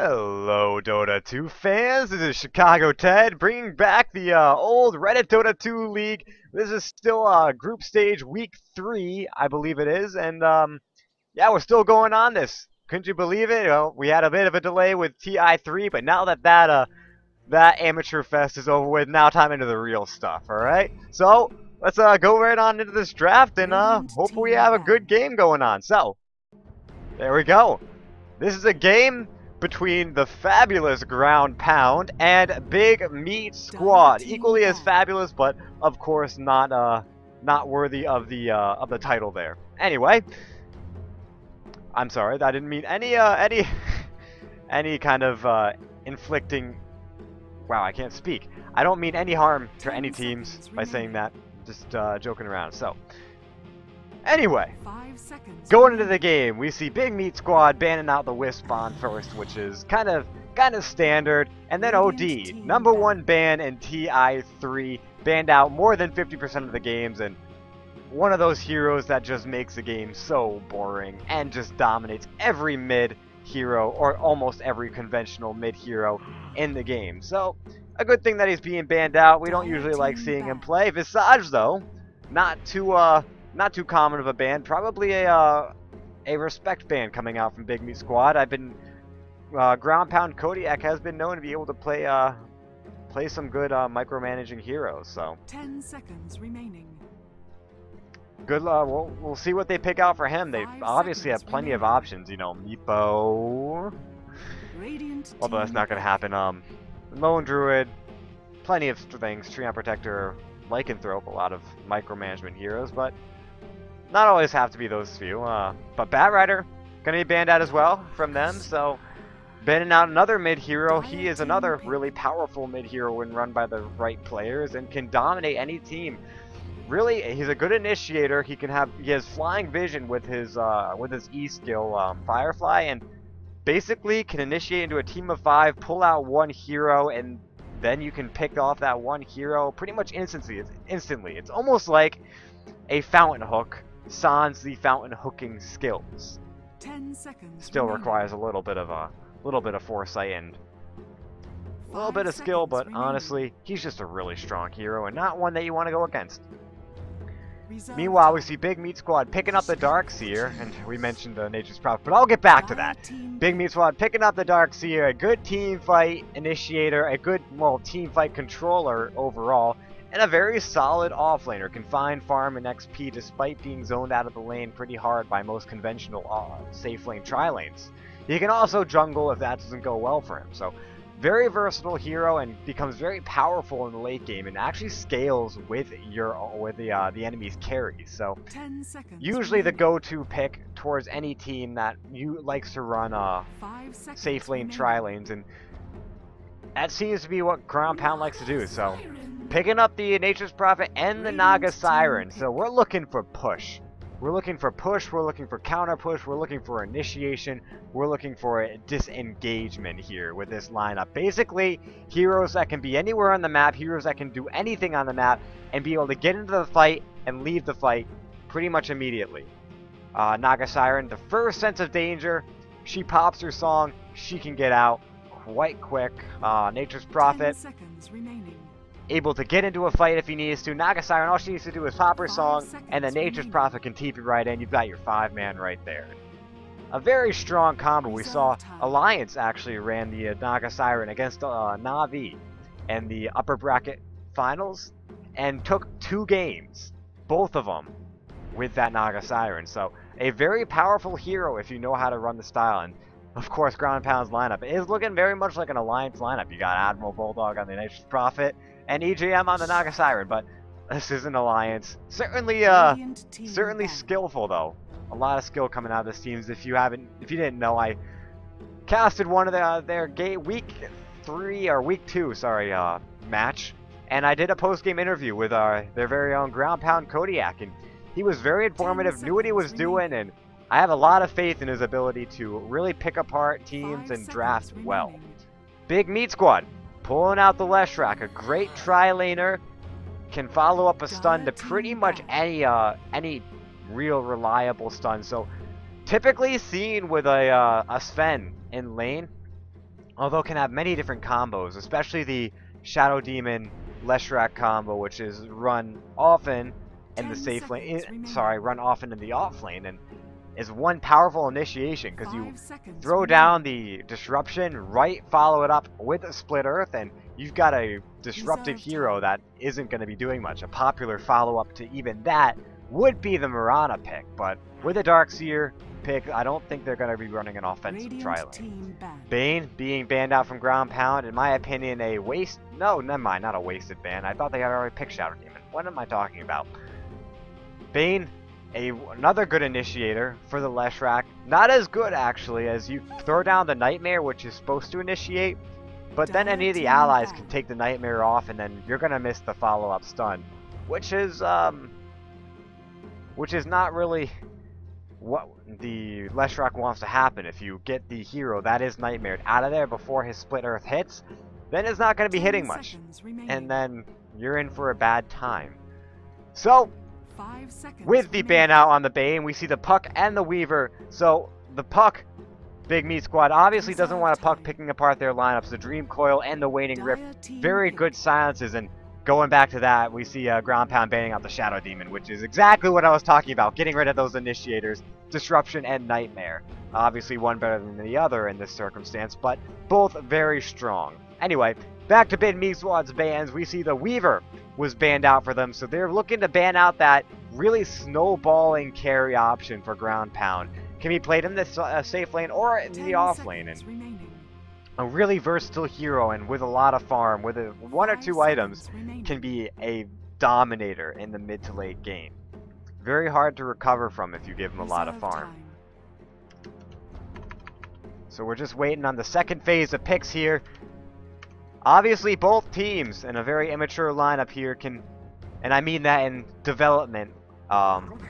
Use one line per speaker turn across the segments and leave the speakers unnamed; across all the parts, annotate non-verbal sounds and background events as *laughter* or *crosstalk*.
Hello, Dota 2 fans. This is Chicago Ted bringing back the uh, old Reddit Dota 2 League. This is still uh, group stage week three, I believe it is, and um, yeah, we're still going on this. Couldn't you believe it? Well, we had a bit of a delay with TI3, but now that that uh, that amateur fest is over with, now time into the real stuff. All right, so let's uh, go right on into this draft and uh, hope we have a good game going on. So there we go. This is a game between the fabulous Ground Pound and Big Meat Squad. Equally as fabulous, but of course not uh not worthy of the uh, of the title there. Anyway, I'm sorry, I didn't mean any uh any *laughs* any kind of uh, inflicting. Wow, I can't speak. I don't mean any harm to any teams by saying that. Just uh, joking around. So. Anyway, going into the game, we see Big Meat Squad banning out the Wisp Bond first, which is kind of kind of standard, and then OD, number one ban in TI3, banned out more than 50% of the games, and one of those heroes that just makes the game so boring and just dominates every mid hero or almost every conventional mid hero in the game. So, a good thing that he's being banned out. We don't usually like seeing him play. Visage, though, not too uh not too common of a band. Probably a uh, a respect band coming out from Big Meat Squad. I've been uh, Ground Pound Kodiak has been known to be able to play uh play some good uh, micromanaging heroes. So
ten seconds remaining.
Good. Uh, we'll we'll see what they pick out for him. They
Five
obviously have plenty of options. You know, Meepo.
Radiant
Although that's not going to happen. Um, Lone Druid, plenty of things. Treant Protector, Lycanthrope, a lot of micromanagement heroes, but not always have to be those few. Uh, but Bat Rider, going to be banned out as well from them, so banning out another mid hero. He is another really powerful mid hero when run by the right players and can dominate any team. Really, he's a good initiator. He can have he has flying vision with his uh, with his E skill um, Firefly and basically can initiate into a team of five, pull out one hero, and then you can pick off that one hero pretty much instantly. It's instantly. It's almost like a fountain hook sans the fountain hooking skills.
Ten seconds.
Still requires a little bit of a little bit of foresight and a little bit of skill, but
remaining.
honestly, he's just a really strong hero and not one that you want to go against. Meanwhile, we see Big Meat Squad picking up the Dark Seer, and we mentioned the Nature's Prophet, but I'll get back to that. Big Meat Squad picking up the Dark Seer, a good team fight initiator, a good, well, team fight controller overall, and a very solid offlaner. Can find farm and XP despite being zoned out of the lane pretty hard by most conventional uh, safe lane tri lanes. He can also jungle if that doesn't go well for him. So, very versatile hero and becomes very powerful in the late game and actually scales with your with the uh, the enemy's carries. So, usually the go-to pick towards any team that you likes to run uh, safe lane tri lanes, and that seems to be what Ground Pound likes to do. So, picking up the Nature's Prophet and the Naga Siren. So we're looking for push. We're looking for push. We're looking for counter push. We're looking for initiation. We're looking for disengagement here with this lineup. Basically, heroes that can be anywhere on the map, heroes that can do anything on the map, and be able to get into the fight and leave the fight pretty much immediately. Uh, Naga Siren, the first sense of danger, she pops her song, she can get out quite quick. Uh, Nature's Prophet, able to get into a fight if he needs to. Naga Siren, all she needs to do is pop her song, and the Nature's
remaining.
Prophet can TP right in. You've got your five man right there. A very strong combo. We saw Alliance actually ran the uh, Naga Siren against uh, Navi and the upper bracket finals and took two games, both of them, with that Naga Siren. So a very powerful hero if you know how to run the style. And of course, Ground Pound's lineup is looking very much like an Alliance lineup. You got Admiral Bulldog on the Nature's Prophet and EGM on the Naga Siren, but this is an Alliance. Certainly, uh, certainly
back.
skillful though. A lot of skill coming out of this teams. If you haven't, if you didn't know, I casted one of the, uh, their game week three or week two, sorry, uh, match, and I did a post game interview with uh, their very own Ground Pound Kodiak, and he was very informative, knew what he was doing, and I have a lot of faith in his ability to really pick apart teams and draft well. Big Meat Squad pulling out the Leshrac, a great tri laner, can follow up a stun to pretty much any uh any real reliable stun. So typically seen with a uh, a Sven in lane, although can have many different combos, especially the Shadow Demon Leshrac combo, which is run often in the
10
safe lane. eh, sorry, run often in the off lane, and is one powerful initiation because you
seconds
throw down the disruption, right, follow it up with a split earth, and you've got a disruptive hero that isn't going to be doing much. A popular follow up to even that would be the Mirana pick, but with a Darkseer pick, I don't think they're going to be running an offensive
Radiant
tri
team.
Bane being banned out from ground pound, in my opinion, a waste. No, never mind, not a wasted ban. I thought they had already picked Shadow Demon. What am I talking about? Bane, a another good initiator for the Leshrac. Not as good actually as you throw down the Nightmare, which is supposed to initiate, but then any of the allies can take the Nightmare off, and then you're gonna miss the follow-up stun, which is um, which is not really what the Leshrac wants to happen. If you get the hero that is Nightmared out of there before his Split Earth hits, then it's not going to be hitting much.
remaining.
And then you're in for a bad time. So, with the ban out on the bay, and we see the Puck and the Weaver. So, the Puck, Big Meat Squad, obviously doesn't want a Puck picking apart their lineups. The Dream Coil and the Waning Rift very good silences. And going back to that we see uh, ground pound banning out the shadow demon which is exactly what i was talking about. Getting rid of those initiators. Disruption and nightmare. Obviously one better than the other in this circumstance but both very strong. Anyway back to Ben Squad's bans. We see the weaver was banned out for them so they're looking to ban out that really snowballing carry option for ground pound can be played in the uh, safe lane or in the off lane and
remaining.
a really versatile hero and with a lot of farm, with a, one or two items,
remaining.
can be a dominator in the mid to late game. Very hard to recover from if you give him a lot of farm.
time.
So we're just waiting on the second phase of picks here. Obviously, both teams in a very immature lineup here can, and I mean that in development um,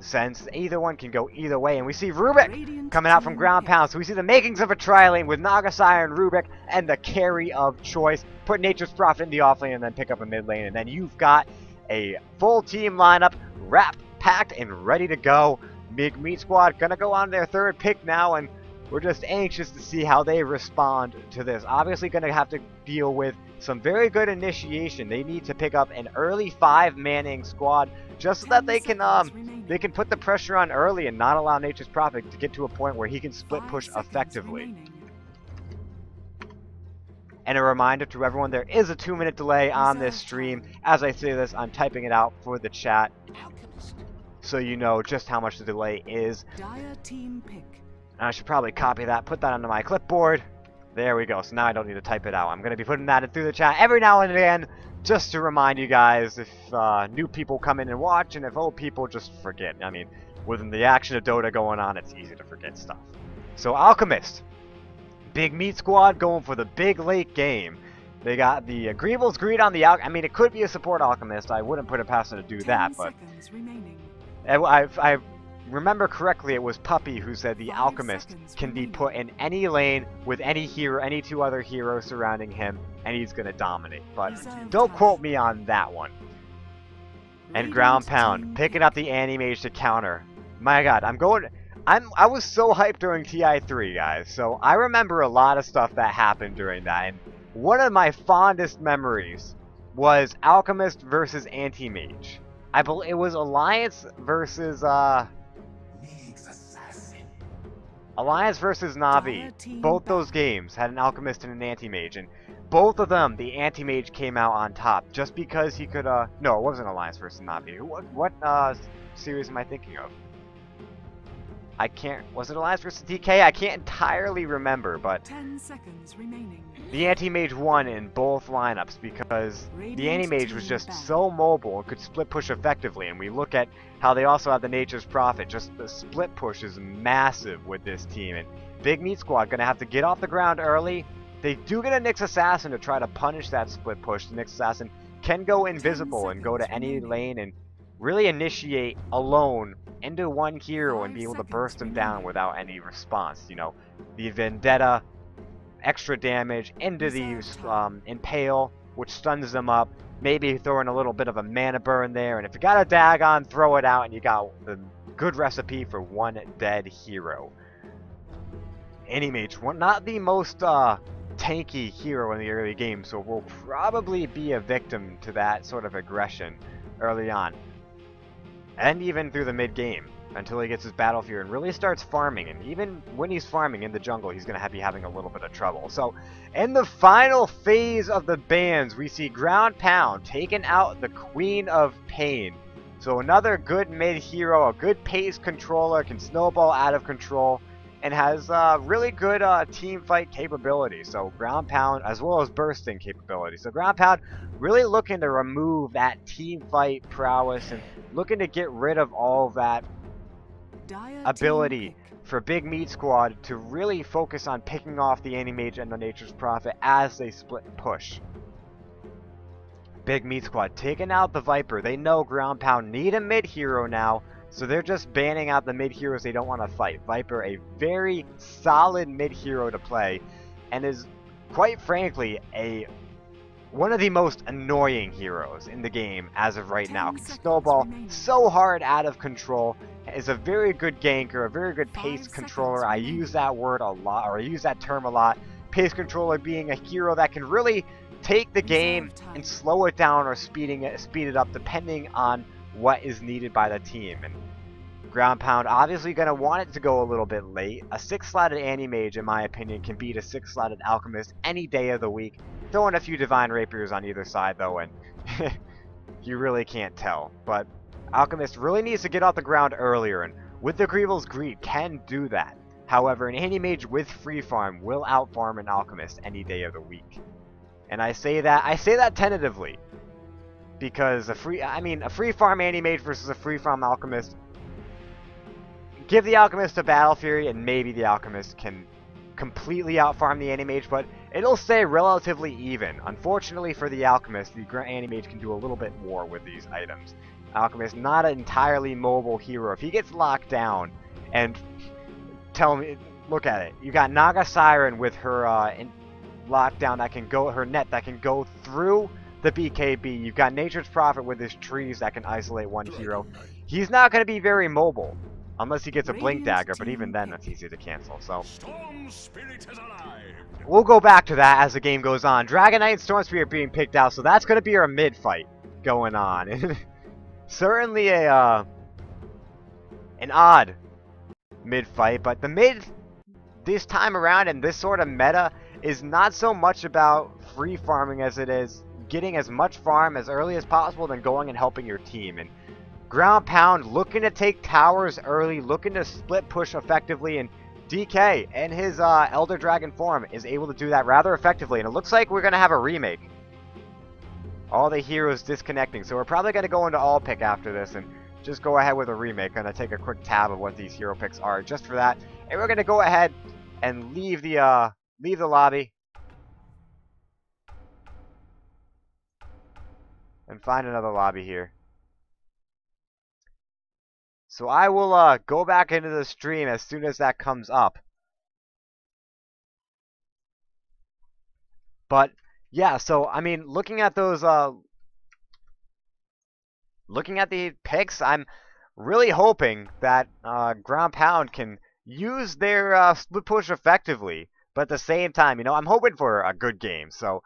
sense, either one can go either way. And we see Rubik coming out from ground pound. So we see the makings of a tri-lane with Nagasai and Rubik and the carry of choice. Put Nature's Prophet in the off lane and then pick up a mid lane. And then you've got a full team lineup, wrapped, packed, and ready to go. Big Meat Squad gonna go on their third pick now, and we're just anxious to see how they respond to this. Obviously gonna have to deal with some very good initiation. They need to pick up an early five-manning squad just so that they can um they can put the pressure on early and not allow Nature's Prophet to get to a point where he can split push effectively. And a reminder to everyone, there is a two minute delay on this stream. As I say this, I'm typing it out for the chat so you know just how much the delay is.
Dire team pick.
I should probably copy that, put that onto my clipboard. There we go. So now I don't need to type it out. I'm going to be putting that in through the chat every now and again just to remind you guys if uh, new people come in and watch and if old people just forget. I mean, within the action of Dota going on, it's easy to forget stuff. So Alchemist. Big Meat Squad going for the big late game. They got the uh, Greevil's Greed on the Al- I mean, it could be a support Alchemist. I wouldn't put it past them to do
10
that, but. I, I, I remember correctly, it was Puppy who said the
Five
Alchemist can be put in any lane with any hero, any two other heroes surrounding him, and he's gonna dominate. But don't quote me on that one. And ground pound, picking up the Anti-Mage to counter. My God, I'm going. I'm. I was so hyped during TI3, guys. So I remember a lot of stuff that happened during that, and one of my fondest memories was Alchemist versus Anti-Mage. I believe it was Alliance versus uh. Alliance versus Navi. Both those games had an Alchemist and an Anti-Mage, and both of them, the Anti-Mage came out on top just because he could, uh, no, it wasn't Alliance versus Navi. What, what, uh, series am I thinking of? I can't, was it Alliance versus DK? I can't entirely remember, but
10 seconds remaining.
The Anti-Mage won in both lineups because the Anti-Mage was just so mobile and could split push effectively, and we look at how they also have the Nature's Prophet. Just the split push is massive with this team, and Big Meat Squad gonna have to get off the ground early. They do get a Nyx Assassin to try to punish that split push. The Nyx Assassin can go invisible and go to any lane and really initiate alone into one hero and be able to burst them down without any response. You know, the Vendetta, extra damage into
these
um, Impale, which stuns them up. Maybe throw in a little bit of a mana burn there, and if you got a Dagon, throw it out, and you got the good recipe for one dead hero. Anti-Mage, not the most uh, tanky hero in the early game, so will probably be a victim to that sort of aggression early on. And even through the mid game until he gets his Battle Fury and really starts farming. And even when he's farming in the jungle, he's going to be having a little bit of trouble. So, in the final phase of the bans, we see Ground Pound taking out the Queen of Pain. So another good mid hero, a good pace controller, can snowball out of control, and has uh, really good uh, team fight capability. So ground pound as well as bursting capability. So ground pound really looking to remove that team fight prowess and looking to get rid of all that ability for Big Meat Squad to really focus on picking off the Anti-Mage and the Nature's Prophet as they split and push. Big Meat Squad taking out the Viper. They know Ground Pound need a mid hero now, so they're just banning out the mid heroes they don't want to fight. Viper, a very solid mid hero to play, and is quite frankly a one of the most annoying heroes in the game as of right now. Snowball so hard out of control. Is a very good ganker, a very good pace controller. I use that word a lot, or I use that term a lot. Pace controller being a hero that can really take the game and slow it down or speeding it, speed it up depending on what is needed by the team. And Ground Pound obviously going to want it to go a little bit late. A six-slotted Anti-Mage, in my opinion, can beat a six-slotted Alchemist any day of the week. Throw in a few Divine Rapiers on either side, though, and *laughs* you really can't tell. But Alchemist really needs to get off the ground earlier, and with the Greevil's Greed, can do that. However, an Anti-Mage with Free Farm will outfarm an Alchemist any day of the week. And I say that, I say that tentatively. Because a free, I mean, a free farm Anti-Mage versus a free farm Alchemist give the Alchemist a Battle Fury, and maybe the Alchemist can completely outfarm the Anti-Mage, but it'll stay relatively even. Unfortunately for the Alchemist, the Anti-Mage can do a little bit more with these items. Alchemist, not an entirely mobile hero. If he gets locked down, and tell me, look at it. You got Naga Siren with her uh, in, lockdown that can go, her net that can go through the BKB. You've got Nature's Prophet with his trees that can isolate one hero. He's not going to be very mobile. Unless he gets a Blink Dagger, but even then that's easy to cancel, so...
Storm Spirit is alive.
We'll go back to that as the game goes on. Dragon Knight and Storm Spirit being picked out, so that's going to be our mid fight going on. *laughs* Certainly a, uh... An odd mid fight, but the mid this time around and this sort of meta is not so much about free farming as it is getting as much farm as early as possible then going and helping your team. And ground pound looking to take towers early, looking to split push effectively, and DK and his uh, Elder Dragon form is able to do that rather effectively. And it looks like we're going to have a remake. All the heroes disconnecting. So we're probably going to go into all pick after this and just go ahead with a remake. Going to take a quick tab of what these hero picks are just for that. And we're going to go ahead and leave the uh, leave the lobby. And find another lobby here. So I will uh, go back into the stream as soon as that comes up. But yeah, so I mean, looking at those, uh, looking at the picks, I'm really hoping that uh, Ground Pound can use their uh, split push effectively. But at the same time, you know, I'm hoping for a good game. So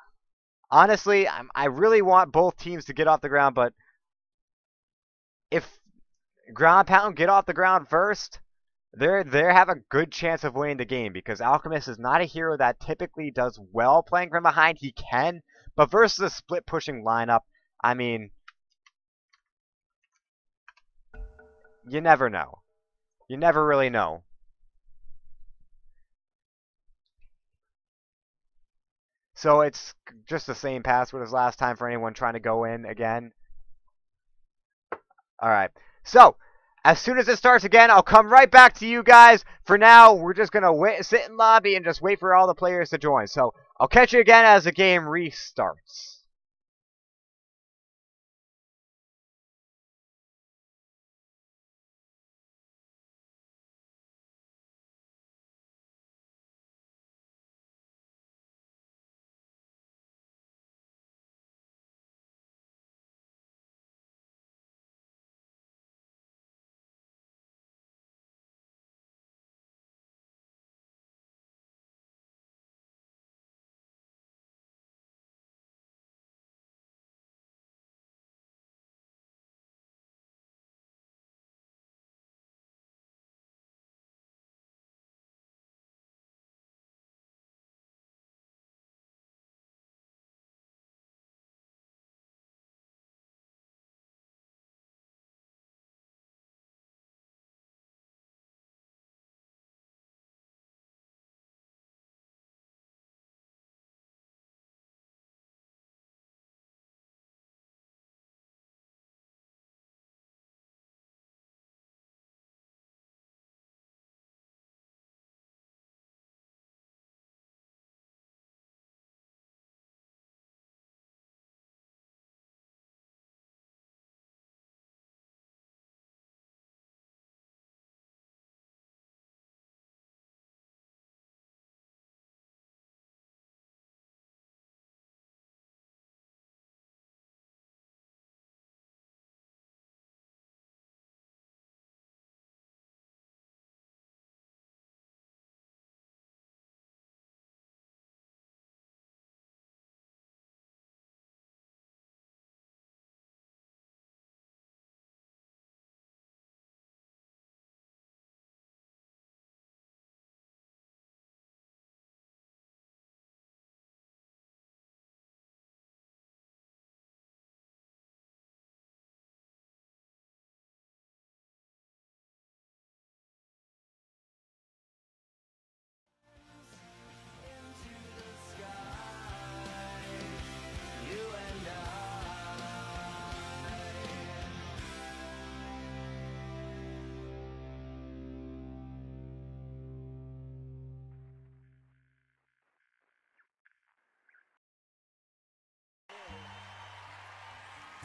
honestly, I'm, I really want both teams to get off the ground. But if Ground Pound get off the ground first, they're they have a good chance of winning the game because Alchemist is not a hero that typically does well playing from behind. He can, but versus a split pushing lineup, I mean, you never know. You never really know. So it's just the same password as last time for anyone trying to go in again. Alright, so as soon as it starts again, I'll come right back to you guys. For now, we're just going to sit in lobby and just wait for all the players to join. So I'll catch you again as the game restarts.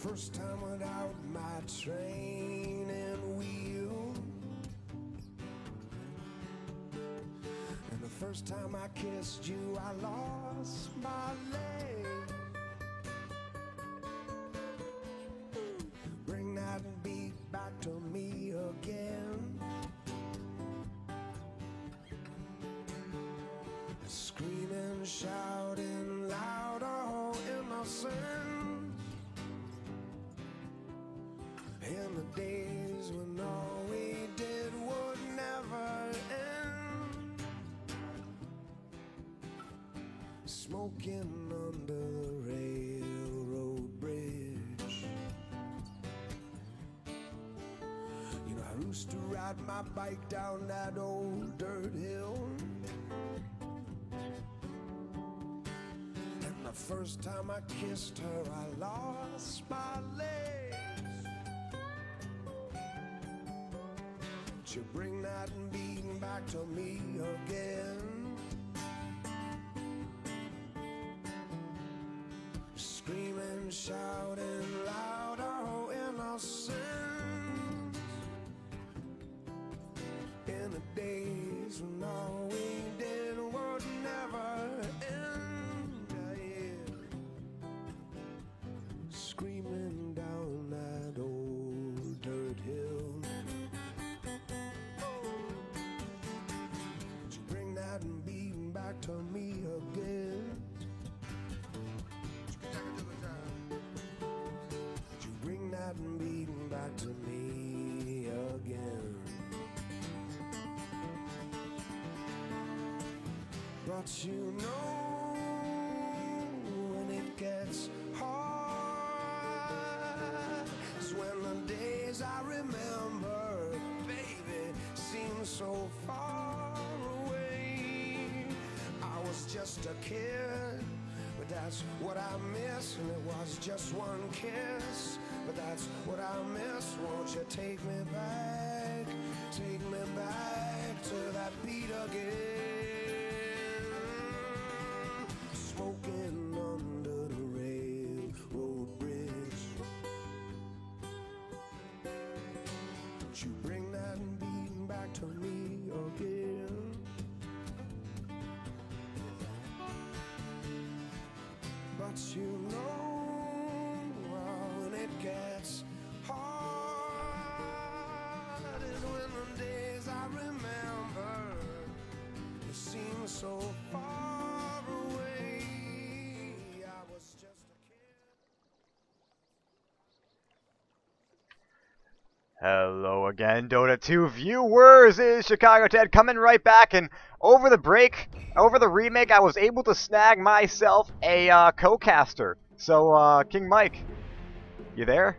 First time without my training wheel. And the first time I kissed you, I lost my leg. Bring that beat back to me again. Screaming, shouting In the days when all we did would never end. Smoking under the railroad bridge. You know, I used to ride my bike down that old dirt hill. And the first time I kissed her, I lost my legs. You bring that beating back to me again? Screaming, shouting loud, oh, innocence. In the days when all we But you know when it gets hard when the days I remember, baby, seem so far away. I was just a kid, but that's what I miss, and it was just one kiss. But that's what I miss. Won't you take me back? Take me back to that beat again. Smoking under the railroad bridge. Would you bring
Hello again, Dota 2 viewers. It is Chicago Ted coming right back. And over the break, over the remake, I was able to snag myself a uh, co-caster. So, uh, King Mike, you there?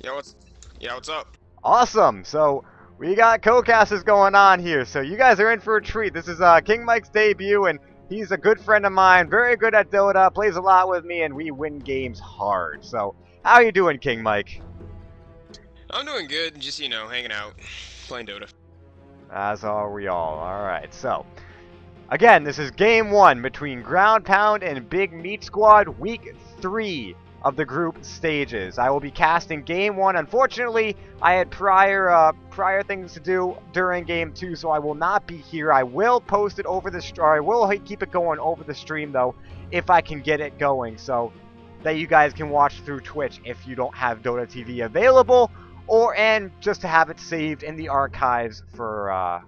Yeah, what's yeah, what's up?
Awesome. So we got co-casters going on here. So you guys are in for a treat. This is uh, King Mike's debut, and he's a good friend of mine. Very good at Dota. Plays a lot with me, and we win games hard. So how are you doing, King Mike?
I'm doing good, just you know, hanging out, playing Dota.
As are we all. Alright, so. Again, this is game one between Ground Pound and Big Meat Squad, week three of the group stages. I will be casting game one. Unfortunately, I had prior uh, prior things to do during game two, so I will not be here. I will post it over the stream. I will keep it going over the stream though, if I can get it going, so that you guys can watch through Twitch if you don't have Dota TV available, or and just to have it saved in the archives for uh,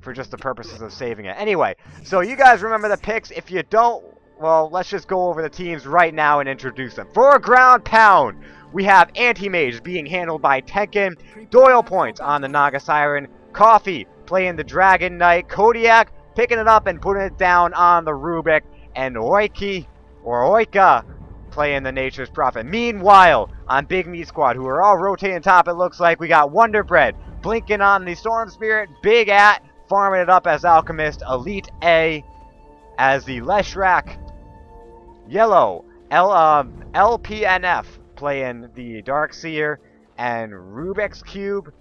for just the purposes of saving it. Anyway, so you guys remember the picks. If you don't, well, let's just go over the teams right now and introduce them. For ground pound, we have Anti-Mage being handled by Tekken, Doyle points on the Naga Siren, Coffee playing the Dragon Knight. Kodiak picking it up and putting it down on the Rubik. And Oiki, or Oika, playing the Nature's Prophet. Meanwhile, on Big Meat Squad, who are all rotating top, it looks like we got Wonder Bread blinking on the Storm Spirit. Big At farming it up as Alchemist. Elite A as the Leshrac. Yellow, L, um, LPNF playing the Dark Seer. And Rubik's Cube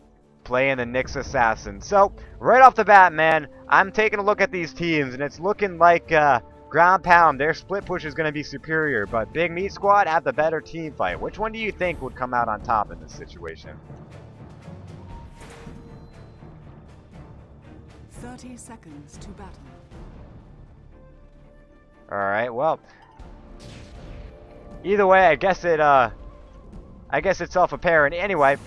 playing the Nyx Assassin. So, right off the bat, man, I'm taking a look at these teams, and it's looking like uh, ground pound, their split push is going to be superior, but Big Meat Squad have the better team fight. Which one do you think would come out on top in this situation?
30 seconds to battle.
Alright, well. Either way, I guess it, uh... I guess it's self-apparent. Anyway,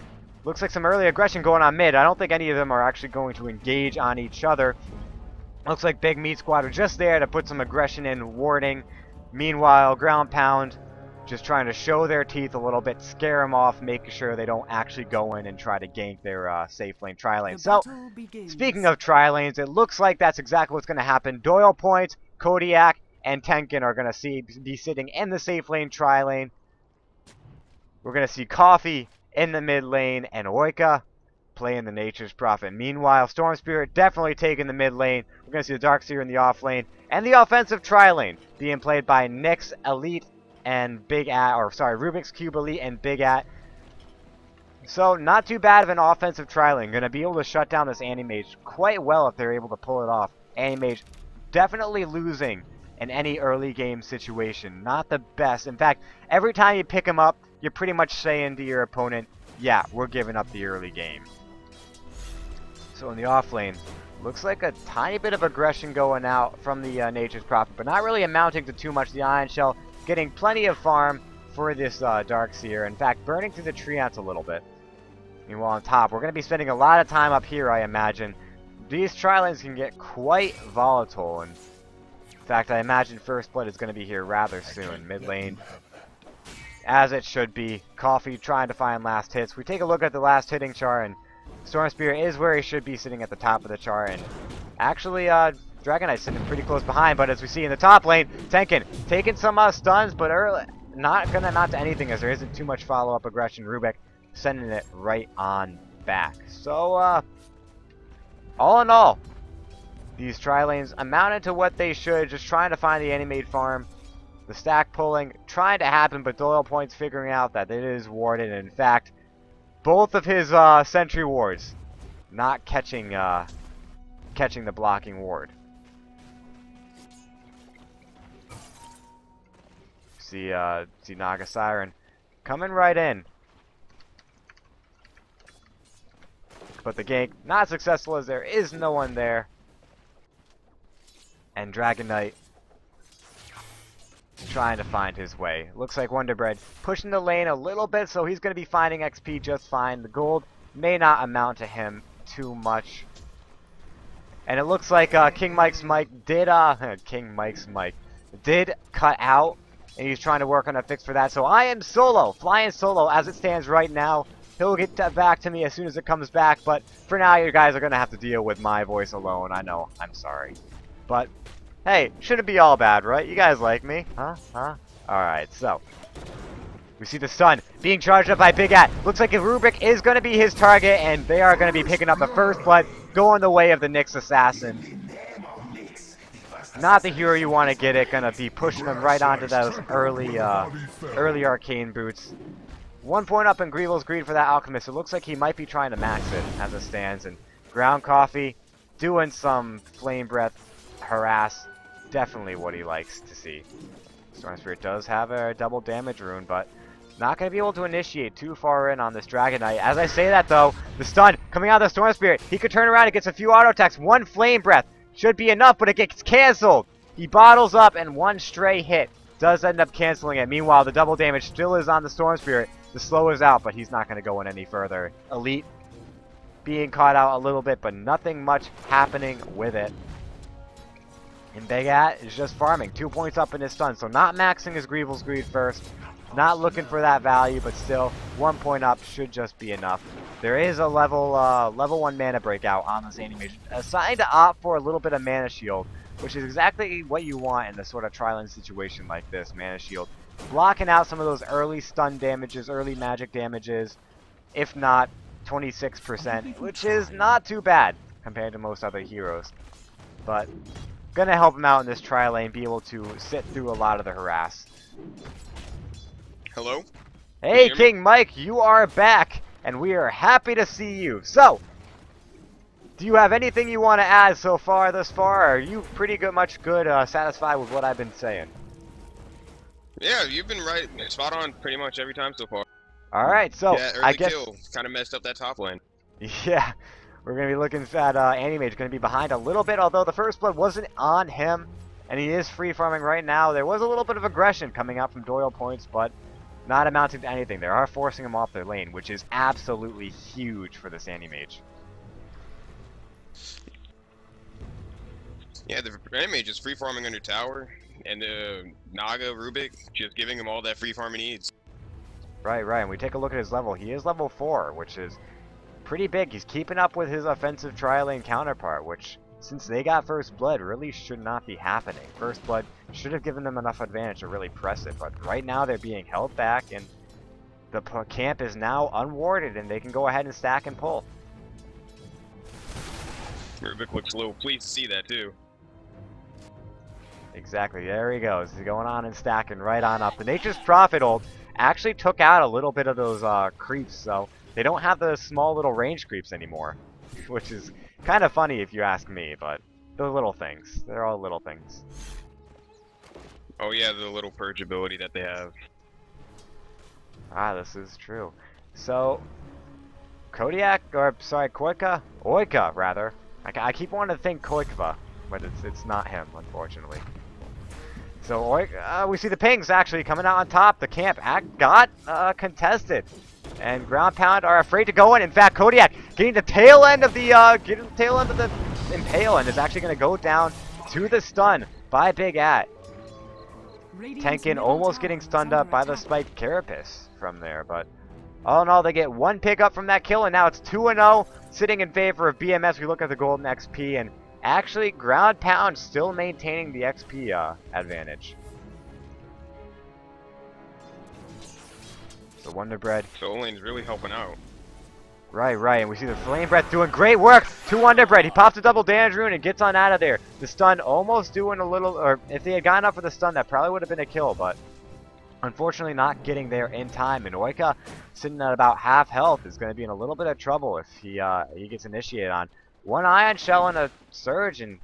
looks like some early aggression going on mid. I don't think any of them are actually going to engage on each other. Looks like Big Meat Squad are just there to put some aggression in warding. Meanwhile, Ground Pound just trying to show their teeth a little bit, scare them off, making sure they don't actually go in and try to gank their uh, safe lane tri lane. So,
begins.
Speaking of tri lanes, it looks like that's exactly what's going to happen. Doyle Point, Kodiak, and Tenkin are going to see be sitting in the safe lane tri lane. We're going to see Coffee in the mid lane and Oika playing the Nature's Prophet. Meanwhile, Storm Spirit definitely taking the mid lane. We're going to see the Dark Seer in the off lane. And the offensive tri lane being played by Nyx Elite and Big At, or sorry, Rubik's Cube Elite and Big At. So, not too bad of an offensive tri lane. Going to be able to shut down this Anti-Mage quite well if they're able to pull it off. Anti-Mage definitely losing in any early game situation. Not the best. In fact, every time you pick him up, you're pretty much saying to your opponent, yeah, we're giving up the early game. So in the off lane, looks like a tiny bit of aggression going out from the uh, Nature's Prophet, but not really amounting to too much. The Ion Shell getting plenty of farm for this uh, Dark Seer. In fact, burning through the treants a little bit. Meanwhile, on top, we're going to be spending a lot of time up here, I imagine. These tri-lanes can get quite volatile, and in fact, I imagine First Blood is going to be here rather soon. Mid lane, as it should be. Coffee trying to find last hits. We take a look at the last hitting chart, and Storm Spirit is where he should be sitting at the top of the chart, and actually, uh, Dragon Knight's sitting pretty close behind, but as we see in the top lane, Tenkin taking some uh, stuns, but early, not gonna not to anything as there isn't too much follow-up aggression. Rubik sending it right on back. So, uh, all in all, these tri lanes amounted to what they should, just trying to find the Anti-Mage farm. The stack pulling trying to happen, but Doyle Point's figuring out that it is warded. In fact, both of his uh, sentry wards not catching uh, catching the blocking ward. See, uh, see Naga Siren coming right in. But the gank not successful as there is no one there. And Dragon Knight trying to find his way. Looks like Wonder Bread pushing the lane a little bit, so he's going to be finding XP just fine. The gold may not amount to him too much. And it looks like uh, King Mike's Mike did, uh, *laughs* King Mike's Mike did cut out, and he's trying to work on a fix for that. So I am solo, flying solo as it stands right now. He'll get back to me as soon as it comes back, but for now you guys are going to have to deal with my voice alone. I know, I'm sorry. But, hey, shouldn't be all bad, right? You guys like me, huh? Huh? Alright, so. We see the sun being charged up by Big At. Looks like Rubik is going to be his target, and they are going to be picking up the first blood, going the way of the Nyx Assassin. Not the hero you want to get it, going to be pushing them right onto those early, uh, early arcane boots. One point up in Greevil's Greed for that Alchemist. It looks like he might be trying to max it as it stands. And Ground Coffee doing some Flame Breath harass. Definitely what he likes to see. Storm Spirit does have a double damage rune, but not going to be able to initiate too far in on this Dragon Knight. As I say that, though, the stun coming out of the Storm Spirit. He could turn around and gets a few auto attacks. One Flame Breath should be enough, but it gets canceled. He bottles up, and one stray hit does end up canceling it. Meanwhile, the double damage still is on the Storm Spirit. The slow is out, but he's not going to go in any further. Elite being caught out a little bit, but nothing much happening with it. And Big At is just farming. Two points up in his stun, so not maxing his Greevil's Greed first. Not looking for that value, but still, one point up should just be enough. there is a level uh, level one mana breakout on this animation, assigned to opt for a little bit of mana shield, which is exactly what you want in a sort of Trilane situation like this, mana shield, blocking out some of those early stun damages, early magic damages, if not 26%, which is not too bad compared to most other heroes. But gonna help him out in this Trilane, be able to sit through a lot of the harass.
Hello?
Hey? King Mike, you are back, and we are happy to see you. So, do you have anything you want to add so far, thus far? Are you pretty good, much good, uh, satisfied with what I've been saying?
Yeah, you've been right, spot on pretty much every time so far.
All right, so
yeah,
I guess
kind of messed up that top lane. *laughs*
yeah, we're gonna be looking at uh, Anti-Mage gonna be behind a little bit, although the first blood wasn't on him, and he is free farming right now. There was a little bit of aggression coming out from Doyle points, but not amounting to anything. They are forcing him off their lane, which is absolutely huge for this Anti-Mage.
Yeah, the Mage is free farming under tower, and uh, Naga, Rubik, just giving him all that free farm he needs.
Right, right. And we take a look at his level. He is level 4, which is pretty big. He's keeping up with his offensive tri-lane counterpart, which, since they got First Blood, really should not be happening. First Blood should have given them enough advantage to really press it, but right now they're being held back, and the camp is now unwarded, and they can go ahead and stack and pull.
Rubik looks a little pleased to see that too.
Exactly, there he goes. He's going on and stacking right on up. The Nature's Prophet ult actually took out a little bit of those uh, creeps, so they don't have the small little range creeps anymore, *laughs* which is kind of funny if you ask me, but they're little things. They're all little things.
Oh yeah, the little purge ability that they have.
Ah, this is true. So, Kodiak, or sorry, Koika? Oika, rather. I, I keep wanting to think Koikva, but it's, it's not him, unfortunately. So, Oika, uh, we see the pings actually coming out on top. The camp act got uh, contested. And Ground Pound are afraid to go in. In fact, Kodiak getting the tail end of the, uh, getting the tail end of the Impale and is actually going to go down to the stun by Big At. Tenkin almost getting stunned up by the spiked Carapace from there, but all in all, they get one pickup from that kill, and now it's 2-0, sitting in favor of BMS. We look at the golden XP, and actually, Ground Pound still maintaining the XP uh, advantage. The Wonder Bread.
So Olane's really helping out.
Right, right, and we see the Flame Breath doing great work to Wonder Bread. He pops a double damage rune and gets on out of there. The stun almost doing a little, or if they had gotten up for the stun, that probably would have been a kill, but unfortunately not getting there in time. And Oika, sitting at about half health, is going to be in a little bit of trouble if he uh, he gets initiated on. One Ion Shell and a Surge, and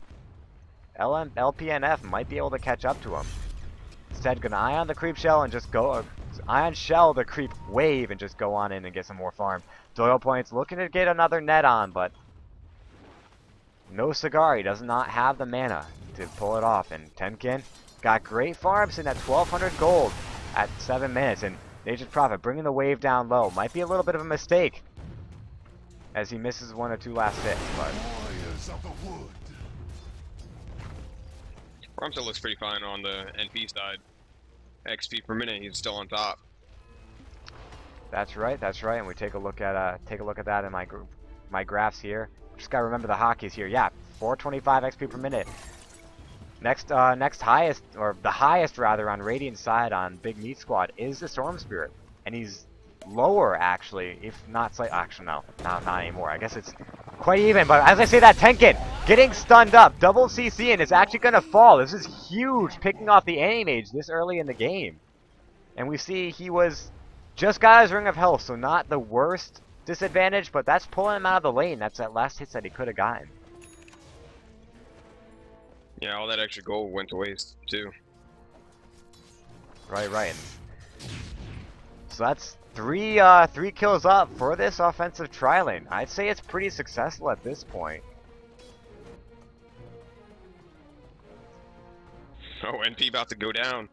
LM, LPNF might be able to catch up to him. Instead, gonna Ion the Creep Shell and just go, Ion Shell the Creep Wave and just go on in and get some more farm. Doyle points looking to get another net on, but no cigar. He does not have the mana to pull it off. And Temkin got great farms in that 1200 gold at 7 minutes. And Nature's Prophet bringing the wave down low. Might be a little bit of a mistake as he misses one or two last hits. But
Warriors of the wood.
Ramsel looks pretty fine on the NP side. XP per minute, he's still on top.
that's right. That's right. And we take a look at uh, take a look at that in my gr- my graphs here. Just gotta remember the hockeys here. Yeah, 425 XP per minute. Next, uh, next highest, or the highest rather, on Radiant side on Big Meat Squad is the Storm Spirit, and he's lower actually, if not slight. Actually, no, not not anymore. I guess it's quite even. But as I say that, Tenkin getting stunned up, double CC, and is actually gonna fall. This is huge, picking off the Anti-Mage this early in the game, and we see he was just got his Ring of Health, so not the worst disadvantage, but that's pulling him out of the lane. That's that last hit that he could have gotten.
Yeah, all that extra gold went to waste too.
Right, right. So that's three uh, three kills up for this offensive tri lane. I'd say it's pretty successful at this point. *laughs*
Oh, NP about to go down.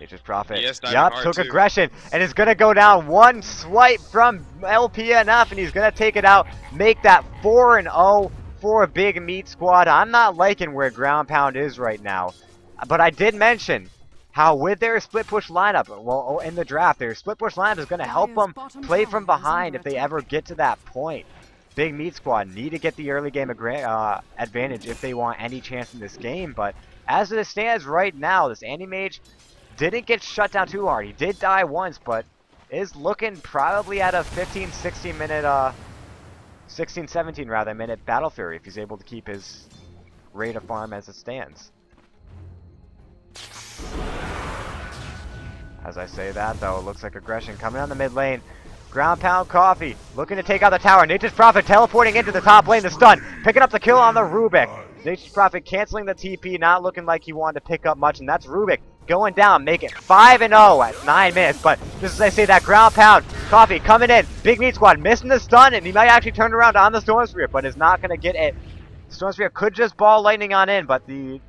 Nature's Prophet.
Yes, hard,
took
too.
aggression and is gonna go down one swipe from LPNF and he's gonna take it out, make that 4 and 0 for a big meat squad. I'm not liking where ground pound is right now. But I did mention how with their split push lineup, well, oh, in the draft, their split push lineup is going to help them play from behind if they ever get to that point. Big Meat Squad need to get the early game uh, advantage if they want any chance in this game, but as it stands right now, this Anti-Mage didn't get shut down too hard. He did die once, but is looking probably at a 15, 16 minute, uh, 16, 17 rather, minute Battle Fury if he's able to keep his rate of farm as it stands. As I say that, though, it looks like aggression coming on the mid lane. Ground pound coffee, looking to take out the tower. Nature's Prophet teleporting into the top lane, the stun, picking up the kill on the Rubick. Nature's Prophet canceling the TP, not looking like he wanted to pick up much, and that's Rubick going down, make it 5 and 0 at 9 minutes. But just as I say that, ground pound, coffee coming in, big meat squad missing the stun, and he might actually turn around on the Storm Spirit, but is not going to get it. Storm Spirit could just ball lightning on in, but the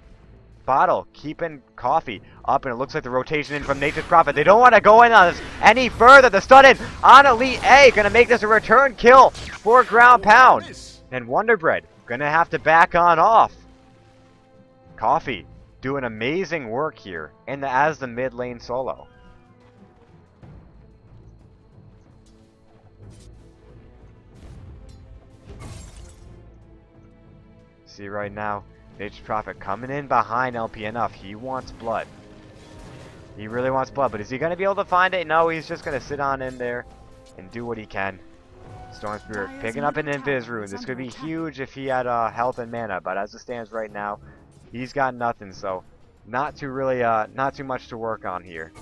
bottle keeping coffee up, and it looks like the rotation in from Nature's Prophet. They don't want to go in on this any further. The stun in on Elite A, going to make this a return kill for ground pound. And Wonder Bread going to have to back on off. Coffee doing amazing work here in the as the mid lane solo. See right now, Nature's Prophet coming in behind LPNF. He wants blood. He really wants blood, but is he going to be able to find it? No, he's just going to sit on in there and do what he can. Storm Spirit picking up an Invis Rune. This could be huge if he had uh, health and mana, but as it stands right now, he's got nothing, so not too really, uh, not too much to work on here.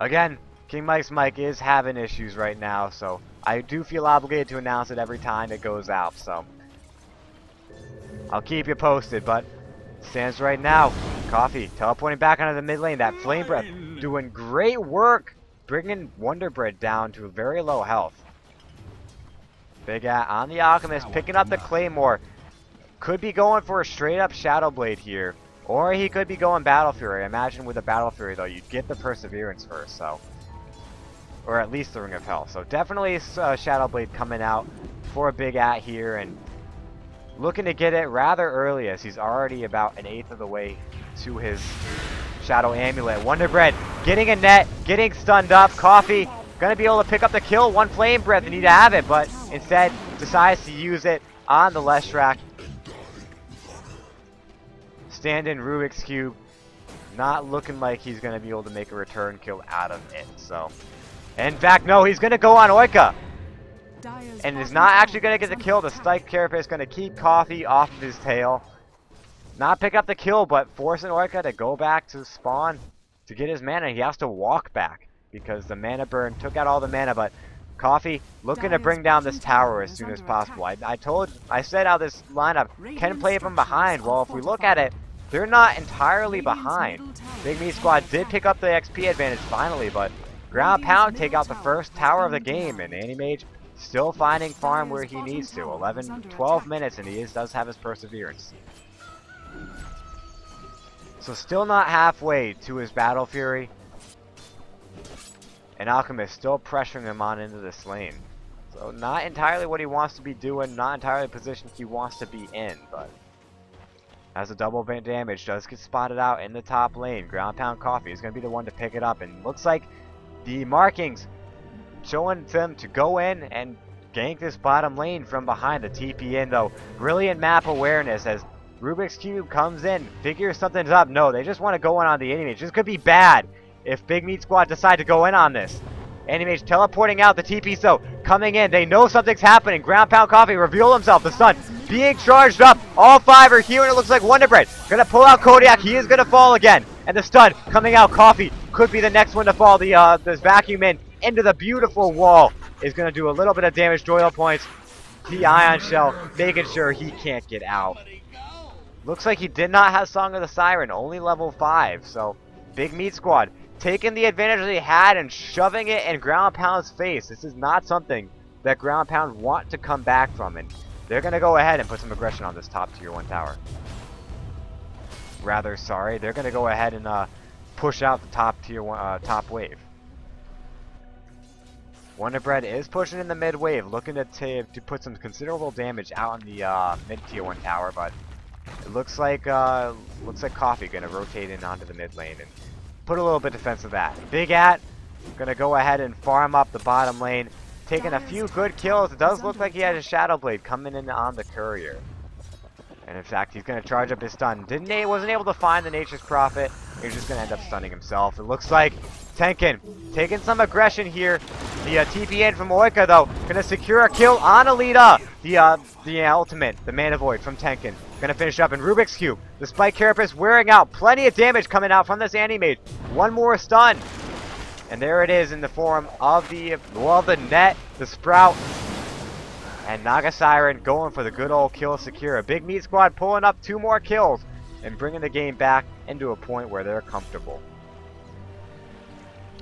Again, King Mike's mic is having issues right now, so I do feel obligated to announce it every time it goes out, so I'll keep you posted, but stands right now. Coffee teleporting back onto the mid lane. That Flame Breath doing great work, bringing Wonder Bread down to a very low health. Big At on the Alchemist, picking up the Claymore. Could be going for a straight up Shadow Blade here. Or he could be going Battle Fury. I imagine with a Battle Fury though, you'd get the Perseverance first, so. Or at least the Ring of Health. So definitely uh, Shadow Blade coming out for a Big At here and looking to get it rather early as he's already about an eighth of the way to his Shadow Amulet. Wonder Bread getting a net, getting stunned up. Coffee gonna be able to pick up the kill. One Flame Breath, and need to have it, but instead decides to use it on the Leshrac. Stand in Rubik's Cube. Not looking like he's gonna be able to make a return kill out of it, so. In fact, no, he's gonna go on Oika and is not actually going to get the kill. The Spike Carapace is going to keep Coffee off of his tail. Not pick up the kill, but forcing Orca to go back to spawn to get his mana. He has to walk back because the mana burn took out all the mana, but Coffee looking to bring down this tower as soon as possible. I, I told, I said how this lineup can play from behind. Well, if we look at it, they're not entirely behind. Big Meat Squad did pick up the XP advantage finally, but Ground Pound take out the first tower of the game, and Anti-Mage Still finding farm where he needs to. 11, 12 minutes, and he is, does have his perseverance. So still not halfway to his Battle Fury. And Alchemist still pressuring him on into this lane. So not entirely what he wants to be doing, not entirely the position he wants to be in, but as a double damage does get spotted out in the top lane. Ground Pound Coffee is going to be the one to pick it up, and looks like the markings showing them to go in and gank this bottom lane from behind the TP in though. Brilliant map awareness as Rubik's Cube comes in, figures something's up. No, they just want to go in on the Anti-Mage. This could be bad if Big Meat Squad decide to go in on this. Anti-Mage teleporting out the TP so coming in. They know something's happening. Ground Pound Coffee reveal himself. The stun being charged up. All five are here and it looks like Wonder Bread. Gonna pull out Kodiak. He is gonna fall again. And the stun coming out. Coffee could be the next one to fall. The uh, this vacuum in into the beautiful wall is going to do a little bit of damage oil points. The Ion Shell making sure he can't get out. Looks like he did not have Song of the Siren, only level 5. So, Big Meat Squad taking the advantage he had and shoving it in Ground Pound's face. This is not something that Ground Pound want to come back from. And they're going to go ahead and put some aggression on this top tier 1 tower. Rather, sorry. They're going to go ahead and uh, push out the top tier one, uh, top wave. Wonder Bread is pushing in the mid wave, looking to to put some considerable damage out on the uh, mid tier one tower, but It looks like uh, looks like Coffee gonna rotate in onto the mid lane and put a little bit of defense of that. Big At gonna go ahead and farm up the bottom lane, taking a few good kills. It does look like he has a Shadow Blade coming in on the courier. And in fact, he's going to charge up his stun. Didn't he? Wasn't able to find the Nature's Prophet. He's just going to end up stunning himself. It looks like Tenkin taking some aggression here. The uh, TP in from Oika, though, going to secure a kill on Alita. The uh, the uh, ultimate, the Mana Void from Tenkin. Going to finish up in Rubik's Cube. The Spike Carapace wearing out. Plenty of damage coming out from this Anti-Mage. One more stun. And there it is in the form of the, well, the net, the Sprout, and Naga Siren going for the good old kill secure. Big Meat Squad pulling up two more kills and bringing the game back into a point where they're comfortable.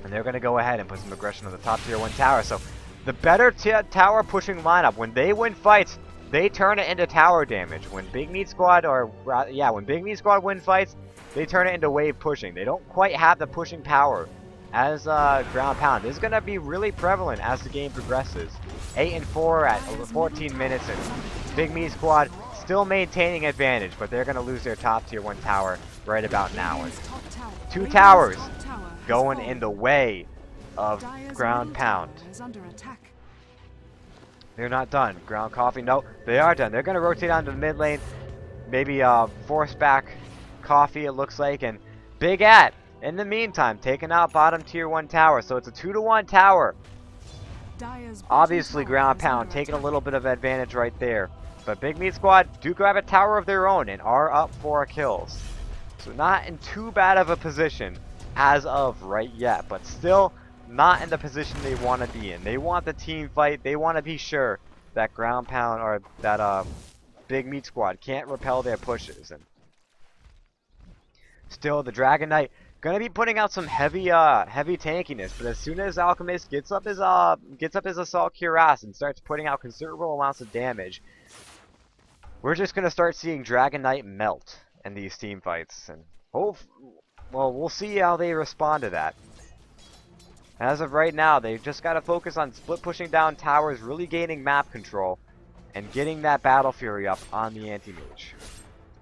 And they're going to go ahead and put some aggression on the top tier 1 tower. So the better tower pushing lineup, when they win fights, they turn it into tower damage. When Big Meat Squad, or yeah, when Big Meat Squad win fights, they turn it into wave pushing. They don't quite have the pushing power as uh, ground pound. This is going to be really prevalent as the game progresses. 8 and 4 at 14 minutes, and Big Meat Squad still maintaining advantage, but they're going to lose their top tier 1 tower right about now. And two towers going in the way of ground pound. They're not done. Ground coffee, no, they are done. They're going to rotate onto the mid lane, maybe uh, force back coffee it looks like, and Big At in the meantime, taking out bottom tier 1 tower. So it's a 2 to 1 tower. Obviously, ground pound taking a little bit of advantage right there. But Big Meat Squad do grab a tower of their own and are up for kills. So not in too bad of a position as of right yet. But still not in the position they want to be in. They want the team fight. They want to be sure that ground pound or that uh, Big Meat Squad can't repel their pushes. And still, the Dragon Knight Gonna be putting out some heavy, uh, heavy tankiness, but as soon as Alchemist gets up his, uh, gets up his Assault Cuirass and starts putting out considerable amounts of damage, we're just gonna start seeing Dragon Knight melt in these team fights, and hope, well, we'll see how they respond to that. As of right now, they've just got to focus on split pushing down towers, really gaining map control, and getting that Battle Fury up on the Anti-Mage.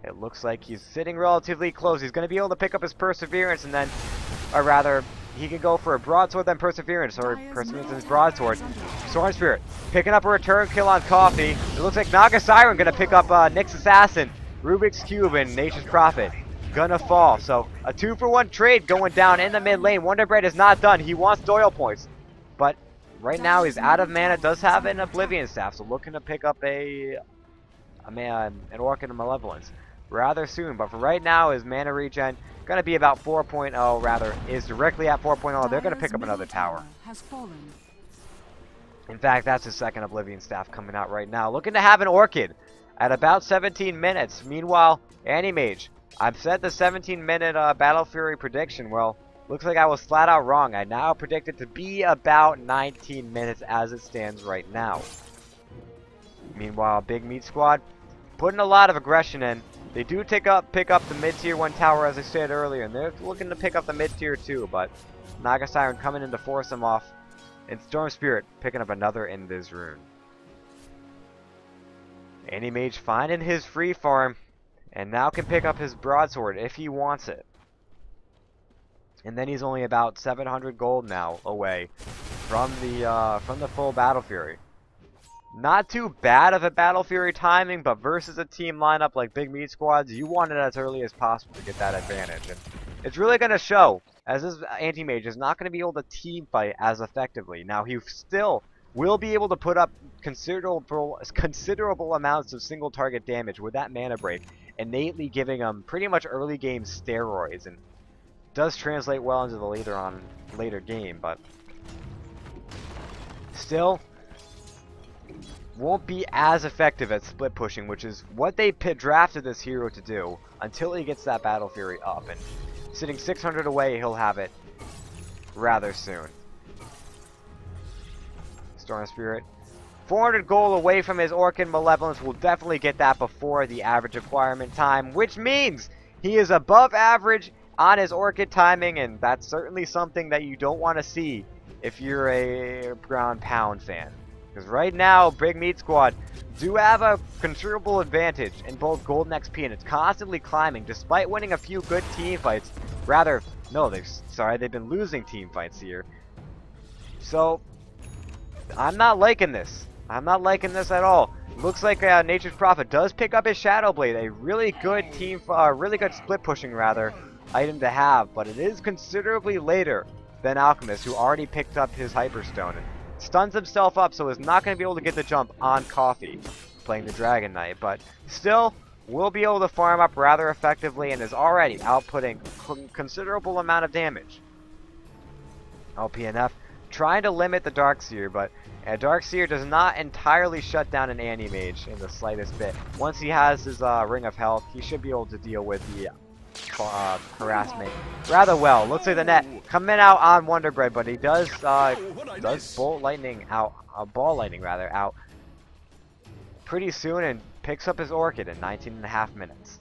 It looks like he's sitting relatively close. He's going to be able to pick up his Perseverance and then, or rather, he can go for a Broadsword then Perseverance, or Perseverance and his Broadsword. Storm Spirit picking up a return kill on Coffee. It looks like Naga Siren going to pick up uh, Nyx Assassin, Rubik's Cube, and Nature's Prophet. Gonna fall. So, a two for one trade going down in the mid lane. Wonderbread is not done. He wants Doyle points. But right now he's out of mana. Does have an Oblivion Staff, so looking to pick up a, a man, an Orchid of Malevolence rather soon. But for right now, his mana regen going to be about 4.0, rather, is directly at 4.0. They're going to pick up another tower. In fact, that's his second Oblivion Staff coming out right now. Looking to have an Orchid at about 17 minutes. Meanwhile, Anti-Mage. I've set the 17 minute uh, Battle Fury prediction. Well, looks like I was flat out wrong. I now predict it to be about 19 minutes as it stands right now. Meanwhile, Big Meat Squad putting a lot of aggression in. They do take up, pick up the mid-tier 1 tower, as I said earlier, and they're looking to pick up the mid-tier 2, but Naga Siren coming in to force them off, and Storm Spirit picking up another Invis rune. Anti-Mage finding his free farm, and now can pick up his broadsword if he wants it. And then he's only about 700 gold now away from the uh, from the full Battle Fury. Not too bad of a Battle Fury timing, but versus a team lineup like Big Meat Squads, you want it as early as possible to get that advantage. And it's really going to show, as this Anti-Mage is not going to be able to team fight as effectively. Now, he still will be able to put up considerable considerable amounts of single target damage with that mana break, innately giving him pretty much early game steroids, and does translate well into the later on later game, but still won't be as effective at split pushing, which is what they pit drafted this hero to do until he gets that Battle Fury up. And sitting 600 away, he'll have it rather soon. Storm Spirit. 400 gold away from his Orchid Malevolence will definitely get that before the average acquirement time, which means he is above average on his Orchid timing, and that's certainly something that you don't want to see if you're a ground pound fan. Because right now, Big Meat Squad do have a considerable advantage in both golden XP, and it's constantly climbing, despite winning a few good team fights. Rather, no, they've sorry, they've been losing team fights here. So, I'm not liking this. I'm not liking this at all. Looks like uh, Nature's Prophet does pick up his Shadow Blade, a really good team, uh, really good split pushing rather, item to have, but it is considerably later than Alchemist, who already picked up his Hyperstone stuns himself up, so is not going to be able to get the jump on Coffee, playing the Dragon Knight, but still will be able to farm up rather effectively and is already outputting considerable amount of damage. LPNF trying to limit the Darkseer, but uh, Darkseer does not entirely shut down an Anti-Mage in the slightest bit. Once he has his uh, Ring of Health, he should be able to deal with the uh, harassment rather well. Looks like the net coming out on Wonder Bread, but he does uh, does Bolt Lightning out, uh, Ball Lightning rather, out pretty soon and picks up his Orchid in 19 and a half minutes.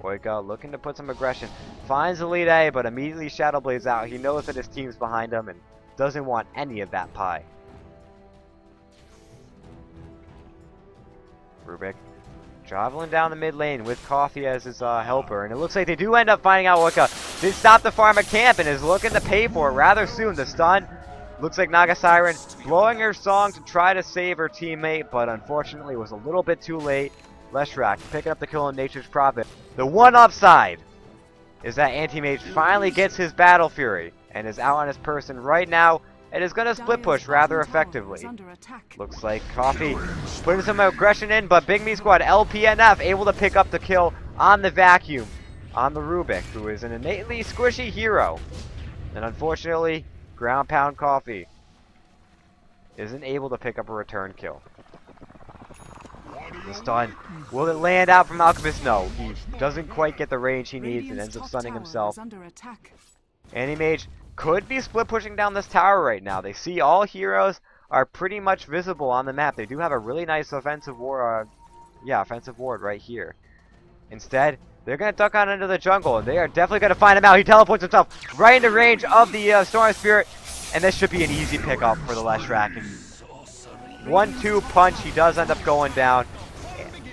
Boyka looking to put some aggression. Finds the lead A, but immediately Shadow Blades out. He knows that his team's behind him and doesn't want any of that pie. Rubik traveling down the mid lane with Coffee as his uh, helper. And it looks like they do end up finding out Wicca did stop the farm at camp and is looking to pay for it rather soon. The stun looks like Naga Siren blowing her song to try to save her teammate, but unfortunately was a little bit too late. Leshrac picking up the kill on Nature's Prophet. The one upside is that Anti-Mage finally gets his Battle Fury and is out on his person right now and is going to split push rather effectively. Looks like Coffee putting some aggression in, but Big Meat Squad LPNF able to pick up the kill on the vacuum on the Rubick, who is an innately squishy hero. And unfortunately, Ground Pound Coffee isn't able to pick up a return kill. The stun. Will it land out from Alchemist? No. He doesn't quite get the range he needs and ends up stunning himself. Anti-Mage could be split pushing down this tower right now. They see all heroes are pretty much visible on the map. They do have a really nice offensive war, uh, yeah, offensive ward right here. Instead, they're going to duck on into the jungle. And they are definitely going to find him out. He teleports himself right into range of the uh, Storm Spirit. And this should be an easy pickup for the Leshrac. One-two punch. He does end up going down.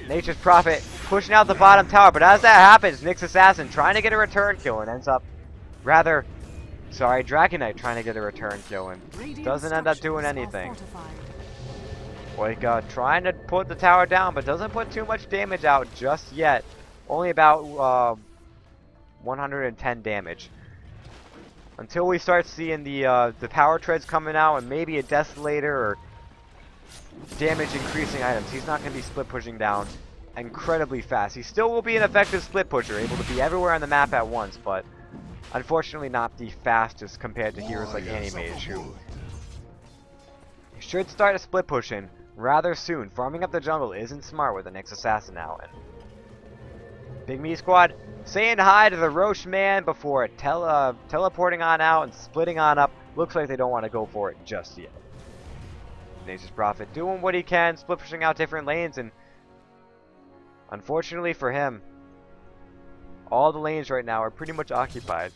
Nature's Prophet pushing out the bottom tower. But as that happens, Nyx Assassin trying to get a return kill and ends up rather... Sorry, Dragon Knight trying to get a return kill and doesn't end up doing anything. Boyka trying to put the tower down, but doesn't put too much damage out just yet. Only about uh, 110 damage. Until we start seeing the uh, the power treads coming out and maybe a desolator or damage increasing items, he's not going to be split pushing down incredibly fast. He still will be an effective split pusher, able to be everywhere on the map at once, but unfortunately not the fastest compared to heroes like Anti-Mage, who should start a split pushing rather soon. Farming up the jungle isn't smart with the Nyx Assassin now, and Big Meat Squad saying hi to the Roshan before tele teleporting on out and splitting on up. Looks like they don't want to go for it just yet. Nature's Prophet doing what he can, split pushing out different lanes, and unfortunately for him, all the lanes right now are pretty much occupied.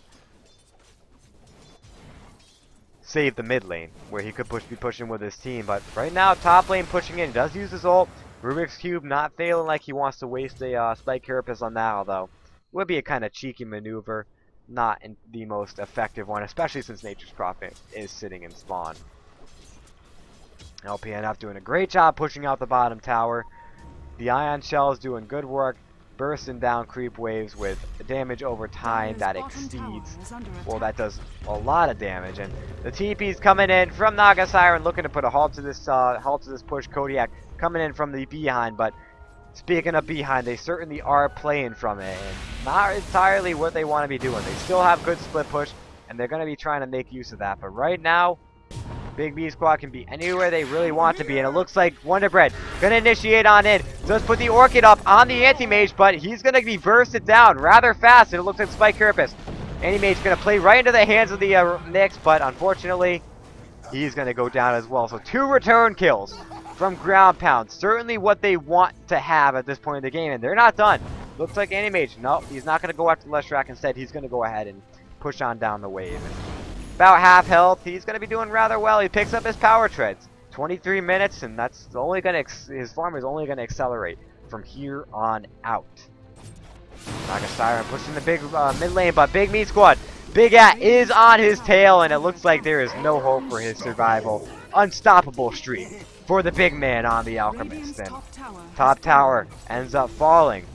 Save the mid lane, where he could push be pushing with his team, but right now top lane pushing in, does use his ult, Rubik's Cube not failing like he wants to waste a uh, Spike Carapace on that, although would be a kind of cheeky maneuver. Not the most effective one, especially since Nature's Prophet is sitting in spawn. LPNF doing a great job pushing out the bottom tower. The Ion Shell is doing good work, bursting down creep waves with damage over time that exceeds, well that does a lot of damage. And the TP's coming in from Naga Siren looking to put a halt to this uh, halt to this push. Kodiak coming in from the behind, but speaking of behind, they certainly are playing from it, and not entirely what they want to be doing. They still have good split push, and they're going to be trying to make use of that. But right now, Big B Squad can be anywhere they really want to be, and it looks like Wonder Bread to initiate on in. Does put the Orchid up on the Anti-Mage, but he's to be bursted down rather fast, and it looks like Spike Carapace. Anti-Mage to play right into the hands of the uh, but unfortunately, he's to go down as well. So two return kills from ground pound. Certainly what they want to have at this point in the game, and they're not done. Looks like Anti-Mage. No, he's not to go after Leshrac. Instead, he's to go ahead and push on down the wave. About half health. He's going to be doing rather well. He picks up his power treads. 23 minutes, and that's only going to his farm is only going to accelerate from here on out. Naga Siren pushing the big uh, mid lane, but Big Meat Squad, Big At is on his tail, and it looks like there is no hope for his survival. Unstoppable streak for the big man on the Alchemist, and
top tower.
ends up falling.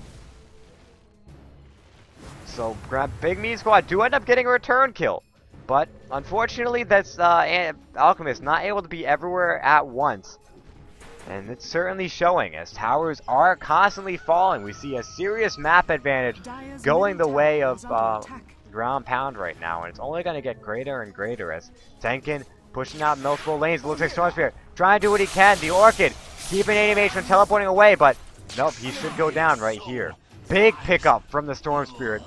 So grab Big Meat Squad do end up getting a return kill. But unfortunately that's uh, Alchemist not able to be everywhere at once. And it's certainly showing as towers are constantly falling. We see a serious map advantage going the way of uh, ground pound right now, and it's only going to get greater and greater as Tenkin pushing out multiple lanes. It looks like Storm Spirit trying to do what he can. The Orchid keeping Anti-Mage from teleporting away, but nope, he should go down right here. Big pickup from the Storm Spirit,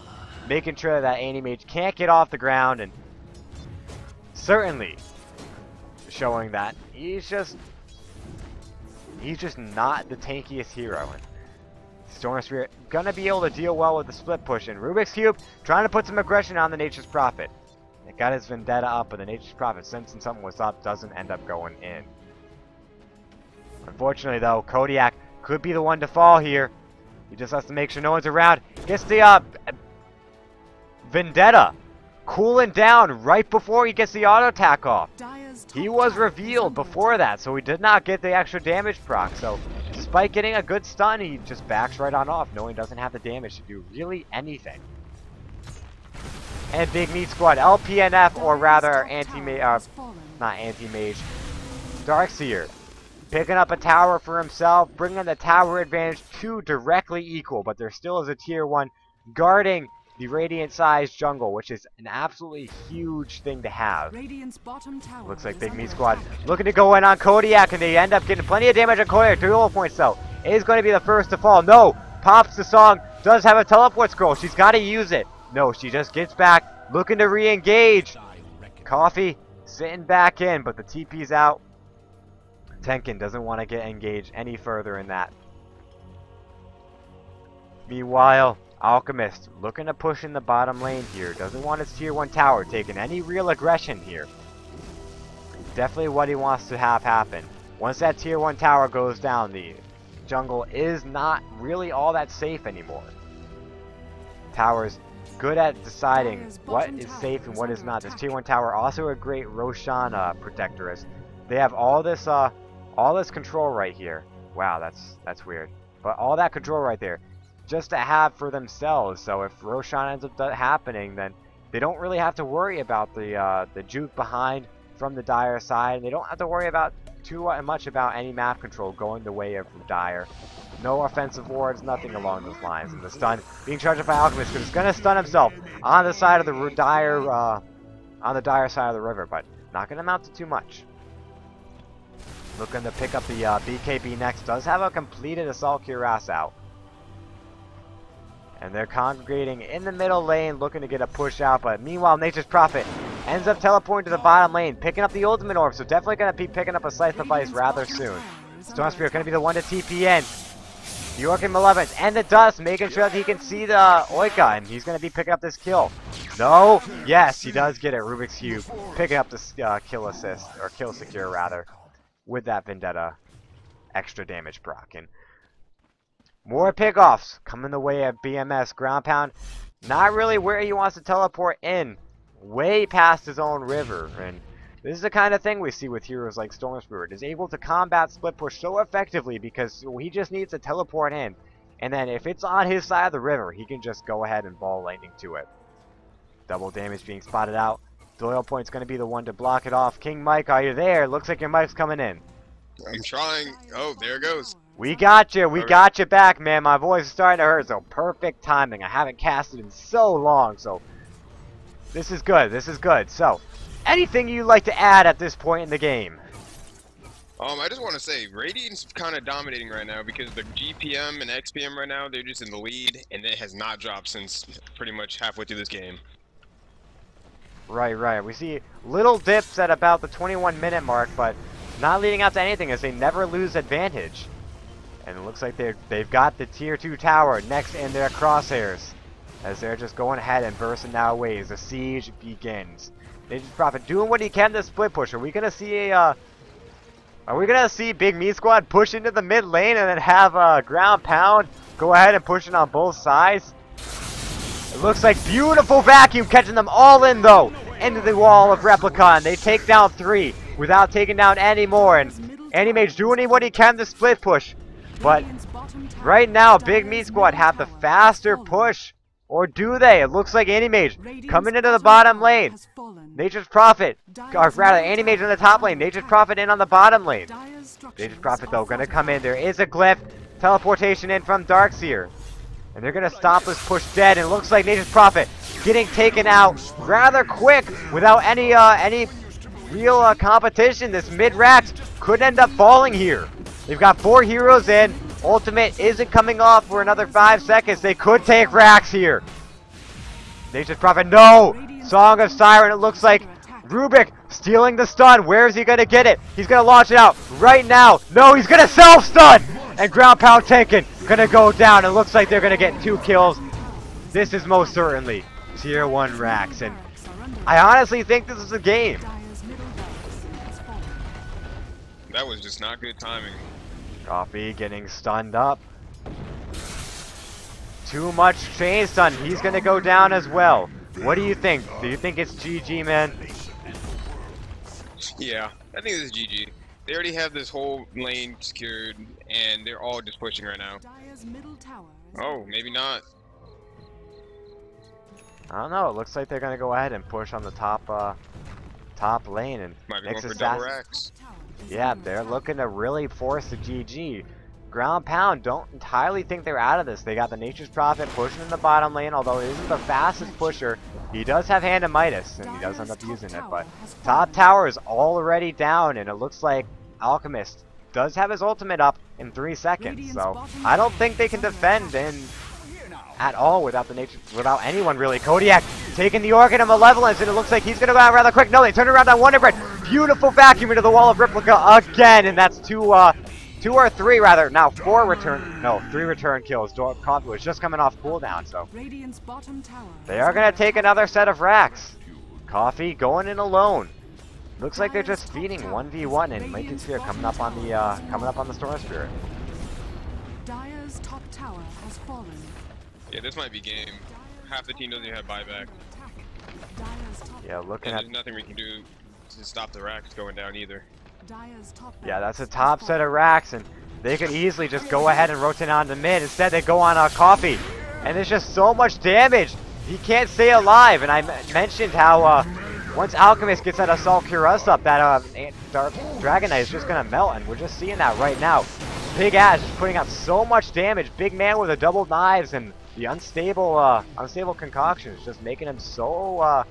making sure that Anti-Mage can't get off the ground, and certainly showing that he's just he's just not the tankiest hero. And Storm Spirit gonna be able to deal well with the split push, and Rubik's Cube trying to put some aggression on the Nature's Prophet. It got his Vendetta up, but the Nature's Prophet, sensing something was up, doesn't end up going in. Unfortunately, though, Kodiak could be the one to fall here. He just has to make sure no one's around. Gets the uh, Vendetta cooling down right before he gets the auto attack off. He was revealed before that, so he did not get the extra damage proc. So, despite getting a good stun, he just backs right on off, knowing he doesn't have the damage to do really anything. And Big Meat Squad, LPNF, or rather, anti-mage, uh, not anti-mage, Darkseer. Picking up a tower for himself, bringing the tower advantage to directly equal, but there still is a tier 1 guarding the Radiant-sized jungle, which is an absolutely huge thing to have.
Radiant's bottom tower
Looks like Big Meat Squad
attack.
looking to go in on Kodiak, and they end up getting plenty of damage on Kodiak. Dual points, though. Is going to be the first to fall. No! Pops the song. Does have a teleport scroll. She's got to use it. No, she just gets back, looking to re-engage. Coffee sitting back in, but the TP's out. Tenkin doesn't want to get engaged any further in that. Meanwhile, Alchemist looking to push in the bottom lane here. Doesn't want his tier 1 tower taking any real aggression here. Definitely what he wants to have happen. Once that tier 1 tower goes down, the jungle is not really all that safe anymore. Tower's good at deciding what is safe and what is not. This tier 1 tower also a great Roshan uh, protectoress. They have all this uh all this control right here. Wow, that's that's weird. But all that control right there just to have for themselves. So if Roshan ends up happening, then they don't really have to worry about the uh, the juke behind from the Dire side. And they don't have to worry about too uh, much about any map control going the way of Dire. No offensive wards, nothing along those lines. And the stun being charged by Alchemist because it's gonna stun himself on the side of the Dire uh, on the Dire side of the river, but not gonna amount to too much. Looking to pick up the uh, BKB next. Does have a completed Assault Cuirass out. And they're congregating in the middle lane, looking to get a push out. But meanwhile, Nature's Prophet ends up teleporting to the bottom lane, picking up the Ultimate Orb. So definitely going to be picking up a Slice of Ice rather soon. Storm Spirit going to be the one to TP in. York and Malevolence and the Dust, making sure that he can see the Oika, and he's going to be picking up this kill. No? Yes, he does get it. Rubik's Cube picking up the uh, kill assist, or kill secure rather, with that Vendetta extra damage proc. And more pickoffs coming the way of BMS. Ground Pound, not really where he wants to teleport in. Way past his own river. And this is the kind of thing we see with heroes like Storm Spirit. Is able to combat split push so effectively because he just needs to teleport in. And then if it's on his side of the river, he can just go ahead and ball lightning to it. Double damage being spotted out. Doyle Point's going to be the one to block it off. King Mike, are you there? Looks like your mic's coming in.
I'm trying. Oh, there it goes.
We got you. We got you back, man. My voice is starting to hurt, so perfect timing. I haven't casted in so long, so this is good. This is good. So, anything you'd like to add at this point in the game?
Um, I just want to say, Radiant's kind of dominating right now because the GPM and XPM right now, they're just in the lead, and it has not dropped since pretty much halfway through this game.
Right, right. We see little dips at about the 21 minute mark, but not leading out to anything as they never lose advantage. And it looks like they're, they've got the tier 2 tower next in their crosshairs. as they're just going ahead and bursting now away as the siege begins. Nature's Prophet doing what he can to split push. Are we gonna see a uh, are we gonna see Big Meat Squad push into the mid lane and then have uh, ground pound go ahead and push it on both sides? It looks like beautiful vacuum catching them all in though into the wall of Replica. They take down three without taking down any more and Anti-Mage doing what he can to split push. But right now, Big Meat Squad have the faster push. Or do they? It looks like Anti-Mage coming into the bottom lane. Nature's Prophet, or rather, Anti-Mage in the top lane. Nature's Prophet in on the bottom lane. Nature's Prophet, though, going to come in. There is a glyph. Teleportation in from Darkseer. And they're going to stop this push dead. And it looks like Nature's Prophet getting taken out rather quick without any uh, any real uh, competition. This mid-rax could end up falling here. They've got four heroes in. Ultimate isn't coming off for another five seconds. They could take Rax here. Nature's Prophet, no! Song of Siren, it looks like Rubick stealing the stun. Where is he going to get it? He's going to launch it out right now. No, he's going to self-stun! And ground pound taken. Going to go down. It looks like they're going to get two kills. This is most certainly Tier 1 Rax. And I honestly think this is a game.
That was just not good timing.
Coffee getting stunned up. Too much chain stun. He's gonna go down as well. What do you think? Do you think it's GG, man?
Yeah, I think it's GG. They already have this whole lane secured, and they're all just pushing right now. Oh, maybe not.
I don't know. It looks like they're gonna go ahead and push on the top, uh, top lane and
Might be
mix
going for double
assassins. Yeah, they're looking to really force the GG. Ground Pound don't entirely think they're out of this. They got the Nature's Prophet pushing in the bottom lane, although he isn't the fastest pusher. He does have Hand of Midas, and he does end up using it, but top tower is already down, and it looks like Alchemist does have his ultimate up in three seconds, so I don't think they can defend in at all without the nature, without anyone really. Kodiak taking the Orchid of Malevolence, and it looks like he's going to go out rather quick. No, they turn around on Wonder Bread. Beautiful vacuum into the wall of Replica again, and that's two, uh, two or three rather. Now four return, no, three return kills. Dor- Coffee was just coming off cooldown, so
Radiant's bottom tower.
they are going to take another set of racks. Coffee going in alone. Looks like they're just feeding 1v1 and Linken Sphere coming up on the uh, coming up on the Storm Spirit.
Dire's top tower has fallen.
Yeah, this might be game. Half the team doesn't even have buyback.
Yeah, looking
And
at
there's nothing we can do to stop the racks going down either.
Yeah, that's a top set of racks, and they could easily just go ahead and rotate on the mid. Instead, they go on uh, Coffee, and there's just so much damage. He can't stay alive, and I m- mentioned how uh, once Alchemist gets that Assault Cuirass up, that uh, Dark Dragon Knight is just gonna melt, and we're just seeing that right now. Big At is putting out so much damage. Big man with the double knives and the unstable, uh, unstable concoction is just making him so, uh,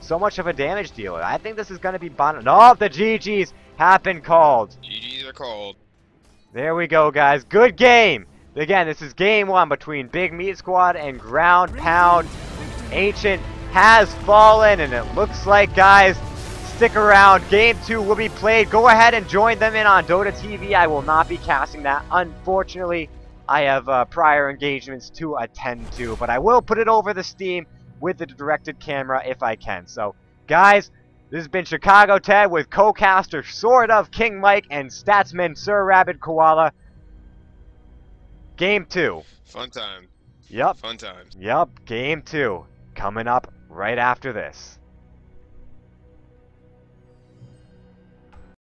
so much of a damage dealer. I think this is gonna be bottom. No, the GGs have been called.
GG's are called.
There we go, guys. Good game. Again, this is game one between Big Meat Squad and Ground Pound. Ancient has fallen, and it looks like, guys, stick around. Game two will be played. Go ahead and join them in on Dota TV. I will not be casting that. Unfortunately, I have uh, prior engagements to attend to, but I will put it over the Steam with the directed camera if I can. So, guys, this has been Chicago Ted with co-caster Sword of King Mike and Statsman Sir Rabbit Koala. Game two.
Fun time.
Yep,
Fun times.
yep, game two. Coming up right after this.